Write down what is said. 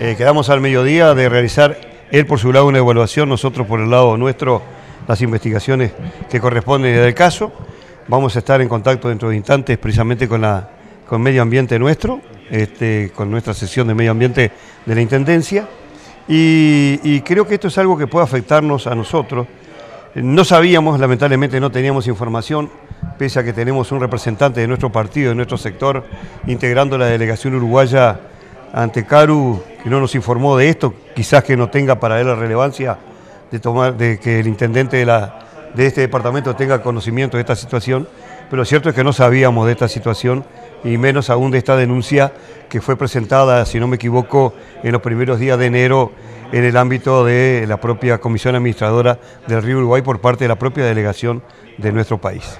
Eh, quedamos al mediodía de realizar él por su lado una evaluación, nosotros por el lado nuestro las investigaciones que corresponden del caso. Vamos a estar en contacto dentro de instantes precisamente con, la, con medio ambiente nuestro, este, con nuestra sesión de medio ambiente de la Intendencia. Y, y creo que esto es algo que puede afectarnos a nosotros. No sabíamos, lamentablemente no teníamos información, pese a que tenemos un representante de nuestro partido, de nuestro sector, integrando la delegación uruguaya ante Caru, que no nos informó de esto, quizás que no tenga para él la relevancia de, tomar, de que el intendente de, de este departamento tenga conocimiento de esta situación, pero lo cierto es que no sabíamos de esta situación y menos aún de esta denuncia que fue presentada, si no me equivoco, en los primeros días de enero en el ámbito de la propia Comisión Administradora del Río Uruguay por parte de la propia delegación de nuestro país.